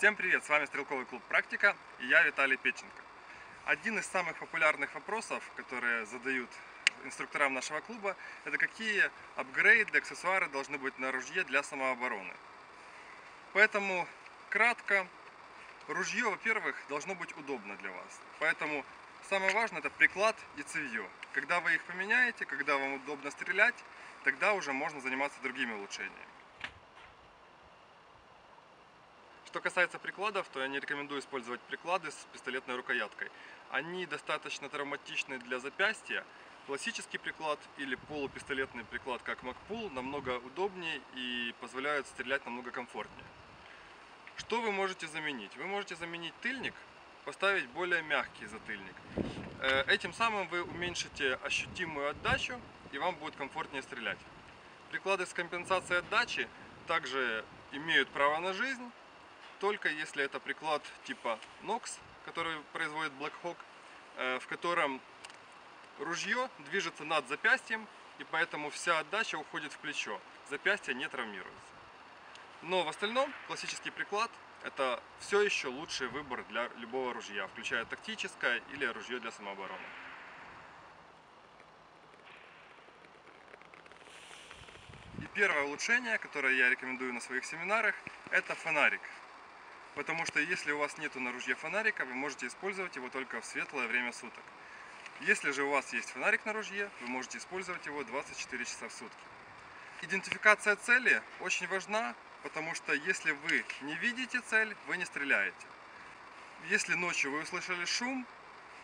Всем привет, с вами Стрелковый клуб «Практика» и я Виталий Печенко. Один из самых популярных вопросов, которые задают инструкторам нашего клуба, это какие апгрейды, аксессуары должны быть на ружье для самообороны. Поэтому кратко, ружье, во-первых, должно быть удобно для вас. Поэтому самое важное это приклад и цевье. Когда вы их поменяете, когда вам удобно стрелять, тогда уже можно заниматься другими улучшениями. Что касается прикладов, то я не рекомендую использовать приклады с пистолетной рукояткой. Они достаточно травматичны для запястья. Классический приклад или полупистолетный приклад, как Макпул, намного удобнее и позволяют стрелять намного комфортнее. Что вы можете заменить? Вы можете заменить тыльник, поставить более мягкий затыльник. Э, этим самым вы уменьшите ощутимую отдачу и вам будет комфортнее стрелять. Приклады с компенсацией отдачи также имеют право на жизнь, только если это приклад типа Nox, который производит Black Hawk, э, в котором ружье движется над запястьем, и поэтому вся отдача уходит в плечо. Запястье не травмируется. Но в остальном классический приклад это все еще лучший выбор для любого ружья, включая тактическое или ружье для самообороны. И первое улучшение, которое я рекомендую на своих семинарах, это фонарик. Потому что если у вас нету на ружье фонарика, вы можете использовать его только в светлое время суток. Если же у вас есть фонарик на ружье, вы можете использовать его 24 часа в сутки. Идентификация цели очень важна, потому что если вы не видите цель, вы не стреляете. Если ночью вы услышали шум,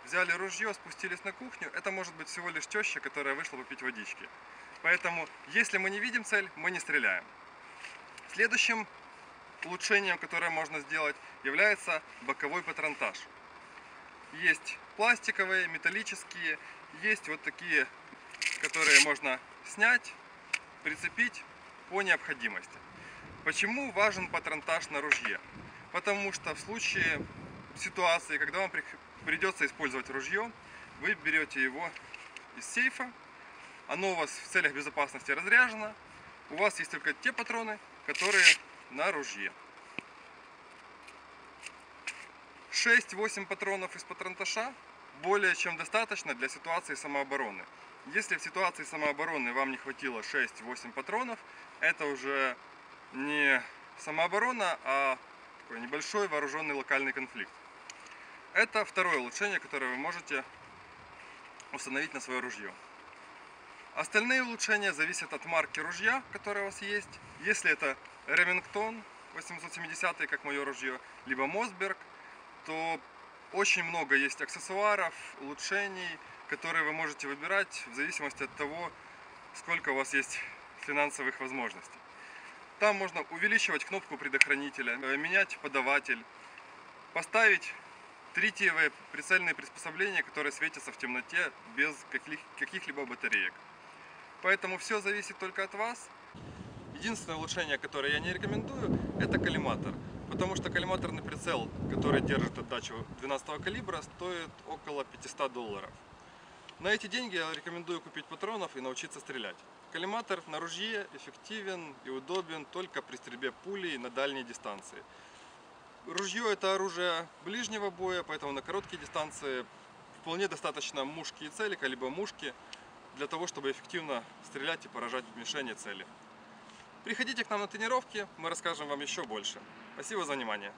взяли ружье, спустились на кухню, это может быть всего лишь теща, которая вышла попить водички. Поэтому, если мы не видим цель, мы не стреляем. Следующим улучшением, которое можно сделать, является боковой патронтаж. Есть пластиковые, металлические, есть вот такие, которые можно снять, прицепить по необходимости. Почему важен патронтаж на ружье? Потому что в случае ситуации, когда вам придется использовать ружье, вы берете его из сейфа, оно у вас в целях безопасности разряжено, у вас есть только те патроны, которые на ружье. 6-8 патронов из патронташа более чем достаточно для ситуации самообороны. Если в ситуации самообороны вам не хватило 6-8 патронов, это уже не самооборона, а такой небольшой вооруженный локальный конфликт. Это второе улучшение, которое вы можете установить на свое ружье. Остальные улучшения зависят от марки ружья, которое у вас есть. Если это Remington 870, как мое ружье, либо Мосберг, то очень много есть аксессуаров, улучшений, которые вы можете выбирать в зависимости от того, сколько у вас есть финансовых возможностей. Там можно увеличивать кнопку предохранителя, э, менять подаватель, поставить тритиевые прицельные приспособления, которые светятся в темноте без каких-либо батареек. Поэтому все зависит только от вас. Единственное улучшение, которое я не рекомендую, это коллиматор. Потому что коллиматорный прицел, который держит отдачу 12 калибра, стоит около 500 долларов. На эти деньги я рекомендую купить патронов и научиться стрелять. Коллиматор на ружье эффективен и удобен только при стрельбе пулей на дальней дистанции. Ружье это оружие ближнего боя, поэтому на короткие дистанции вполне достаточно мушки и целика, либо мушки, для того, чтобы эффективно стрелять и поражать в мишени цели. Приходите к нам на тренировки, мы расскажем вам еще больше. Спасибо за внимание.